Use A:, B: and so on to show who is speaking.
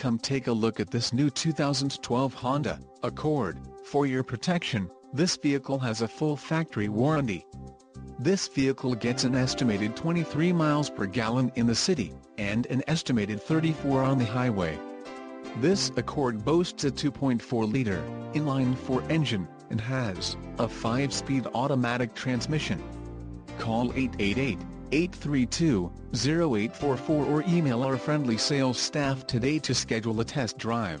A: Come take a look at this new 2012 Honda Accord. For your protection, this vehicle has a full factory warranty. This vehicle gets an estimated 23 miles per gallon in the city, and an estimated 34 on the highway. This Accord boasts a 2.4-liter, inline-four engine, and has a 5-speed automatic transmission. Call 888-832-0844 or email our friendly sales staff today to schedule a test drive.